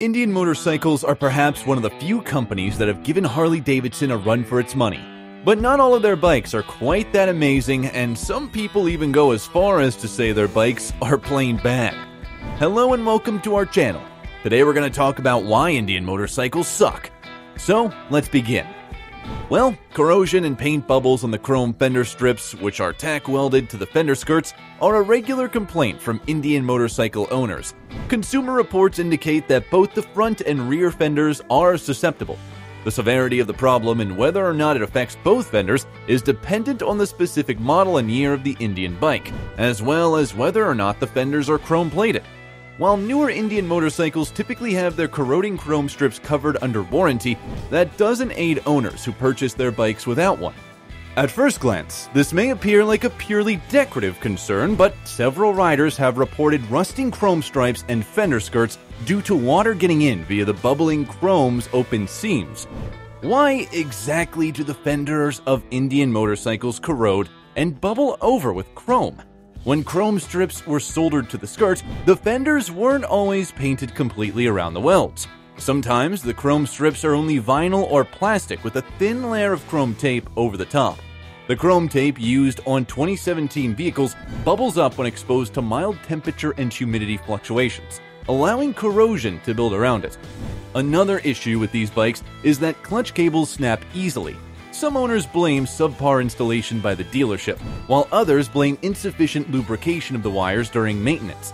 Indian Motorcycles are perhaps one of the few companies that have given Harley Davidson a run for its money. But not all of their bikes are quite that amazing, and some people even go as far as to say their bikes are plain bad. Hello and welcome to our channel. Today we're going to talk about why Indian motorcycles suck. So, let's begin. Well, corrosion and paint bubbles on the chrome fender strips, which are tack welded to the fender skirts, are a regular complaint from Indian motorcycle owners. Consumer reports indicate that both the front and rear fenders are susceptible. The severity of the problem and whether or not it affects both fenders is dependent on the specific model and year of the Indian bike, as well as whether or not the fenders are chrome plated. While newer Indian motorcycles typically have their corroding chrome strips covered under warranty, that doesn't aid owners who purchase their bikes without one. At first glance, this may appear like a purely decorative concern, but several riders have reported rusting chrome stripes and fender skirts due to water getting in via the bubbling chrome's open seams. Why exactly do the fenders of Indian motorcycles corrode and bubble over with chrome? When chrome strips were soldered to the skirt, the fenders weren't always painted completely around the welds. Sometimes the chrome strips are only vinyl or plastic with a thin layer of chrome tape over the top. The chrome tape used on 2017 vehicles bubbles up when exposed to mild temperature and humidity fluctuations, allowing corrosion to build around it. Another issue with these bikes is that clutch cables snap easily, some owners blame subpar installation by the dealership, while others blame insufficient lubrication of the wires during maintenance.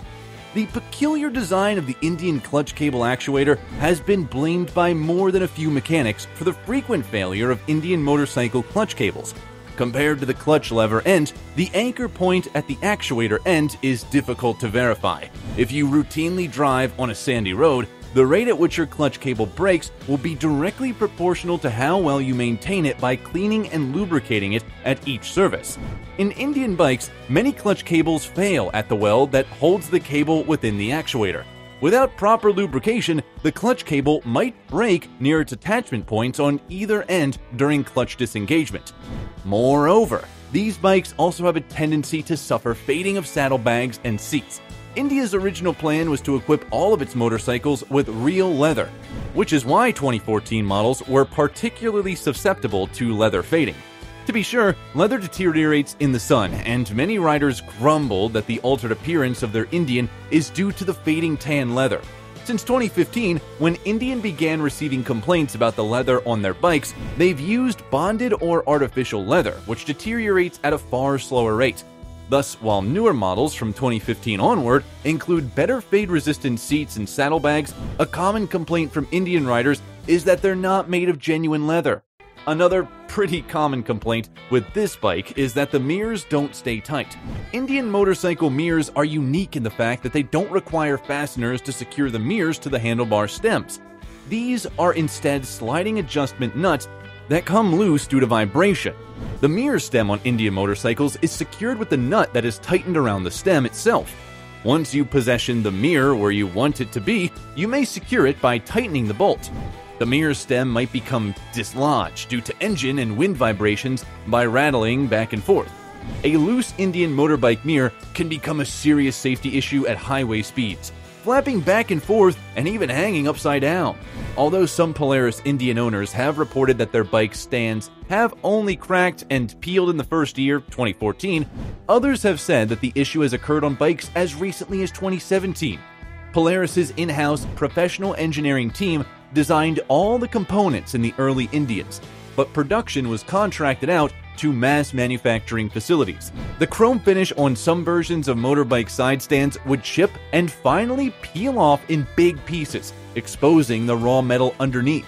The peculiar design of the Indian clutch cable actuator has been blamed by more than a few mechanics for the frequent failure of Indian motorcycle clutch cables. Compared to the clutch lever end, the anchor point at the actuator end is difficult to verify. If you routinely drive on a sandy road, the rate at which your clutch cable breaks will be directly proportional to how well you maintain it by cleaning and lubricating it at each service. In Indian bikes, many clutch cables fail at the weld that holds the cable within the actuator. Without proper lubrication, the clutch cable might break near its attachment points on either end during clutch disengagement. Moreover, these bikes also have a tendency to suffer fading of saddlebags and seats, India's original plan was to equip all of its motorcycles with real leather, which is why 2014 models were particularly susceptible to leather fading. To be sure, leather deteriorates in the sun, and many riders grumble that the altered appearance of their Indian is due to the fading tan leather. Since 2015, when Indian began receiving complaints about the leather on their bikes, they've used bonded or artificial leather, which deteriorates at a far slower rate. Thus, while newer models from 2015 onward include better fade resistant seats and saddlebags, a common complaint from Indian riders is that they're not made of genuine leather. Another pretty common complaint with this bike is that the mirrors don't stay tight. Indian motorcycle mirrors are unique in the fact that they don't require fasteners to secure the mirrors to the handlebar stems. These are instead sliding adjustment nuts that come loose due to vibration. The mirror stem on Indian motorcycles is secured with the nut that is tightened around the stem itself. Once you possession the mirror where you want it to be, you may secure it by tightening the bolt. The mirror stem might become dislodged due to engine and wind vibrations by rattling back and forth. A loose Indian motorbike mirror can become a serious safety issue at highway speeds, flapping back and forth, and even hanging upside down. Although some Polaris Indian owners have reported that their bike stands have only cracked and peeled in the first year, 2014, others have said that the issue has occurred on bikes as recently as 2017. Polaris's in house professional engineering team designed all the components in the early Indians, but production was contracted out to mass manufacturing facilities. The chrome finish on some versions of motorbike side stands would chip and finally peel off in big pieces, exposing the raw metal underneath.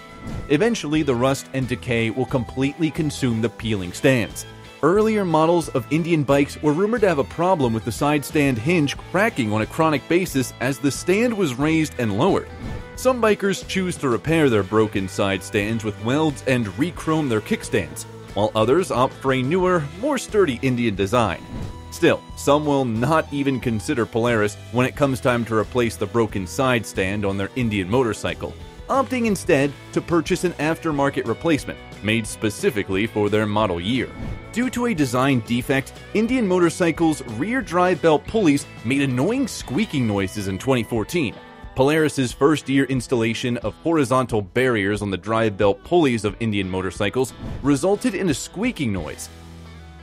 Eventually, the rust and decay will completely consume the peeling stands. Earlier models of Indian bikes were rumored to have a problem with the side stand hinge cracking on a chronic basis as the stand was raised and lowered. Some bikers choose to repair their broken side stands with welds and re-chrome their kickstands, while others opt for a newer, more sturdy Indian design. Still, some will not even consider Polaris when it comes time to replace the broken side stand on their Indian motorcycle, opting instead to purchase an aftermarket replacement made specifically for their model year. Due to a design defect, Indian motorcycles' rear drive belt pulleys made annoying squeaking noises in 2014. Polaris's first year installation of horizontal barriers on the drive belt pulleys of Indian motorcycles resulted in a squeaking noise.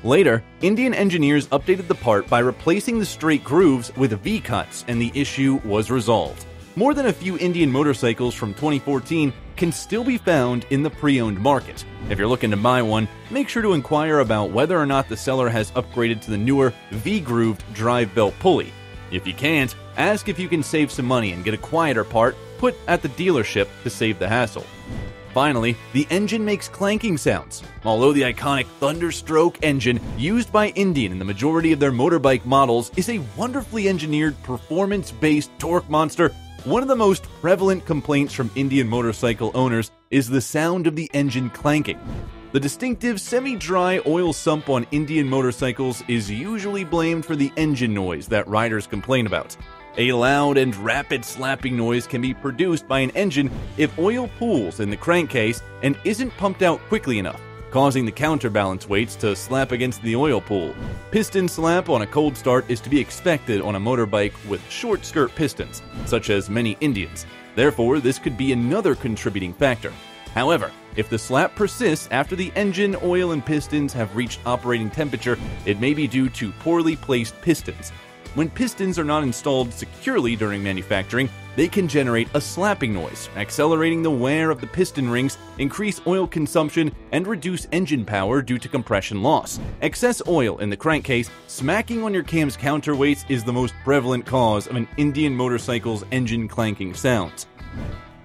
Later, Indian engineers updated the part by replacing the straight grooves with V cuts, and the issue was resolved. More than a few Indian motorcycles from 2014 can still be found in the pre owned market. If you're looking to buy one, make sure to inquire about whether or not the seller has upgraded to the newer V grooved drive belt pulley. If you can't, ask if you can save some money and get a quieter part put at the dealership to save the hassle. Finally, the engine makes clanking sounds. Although the iconic Thunderstroke engine used by Indian in the majority of their motorbike models is a wonderfully engineered performance based torque monster, one of the most prevalent complaints from Indian motorcycle owners is the sound of the engine clanking. The distinctive semi dry oil sump on Indian motorcycles is usually blamed for the engine noise that riders complain about. A loud and rapid slapping noise can be produced by an engine if oil pools in the crankcase and isn't pumped out quickly enough, causing the counterbalance weights to slap against the oil pool. Piston slap on a cold start is to be expected on a motorbike with short skirt pistons, such as many Indians. Therefore, this could be another contributing factor. However, if the slap persists after the engine, oil, and pistons have reached operating temperature, it may be due to poorly placed pistons. When pistons are not installed securely during manufacturing, they can generate a slapping noise, accelerating the wear of the piston rings, increase oil consumption, and reduce engine power due to compression loss. Excess oil in the crankcase smacking on your cam's counterweights is the most prevalent cause of an Indian motorcycle's engine clanking sounds.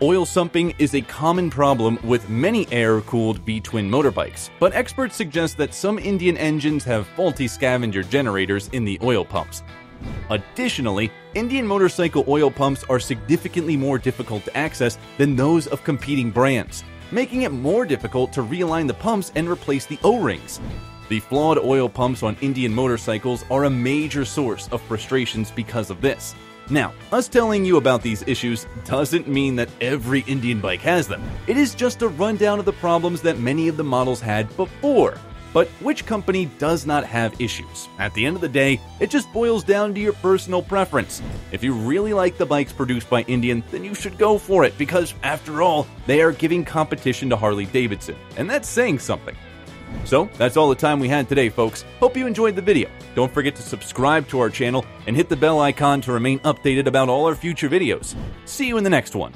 Oil sumping is a common problem with many air cooled V twin motorbikes, but experts suggest that some Indian engines have faulty scavenger generators in the oil pumps. Additionally, Indian motorcycle oil pumps are significantly more difficult to access than those of competing brands, making it more difficult to realign the pumps and replace the O rings. The flawed oil pumps on Indian motorcycles are a major source of frustrations because of this. Now, us telling you about these issues doesn't mean that every Indian bike has them. It is just a rundown of the problems that many of the models had before. But which company does not have issues? At the end of the day, it just boils down to your personal preference. If you really like the bikes produced by Indian, then you should go for it because, after all, they are giving competition to Harley Davidson, and that's saying something. So, that's all the time we had today, folks. Hope you enjoyed the video. Don't forget to subscribe to our channel and hit the bell icon to remain updated about all our future videos. See you in the next one.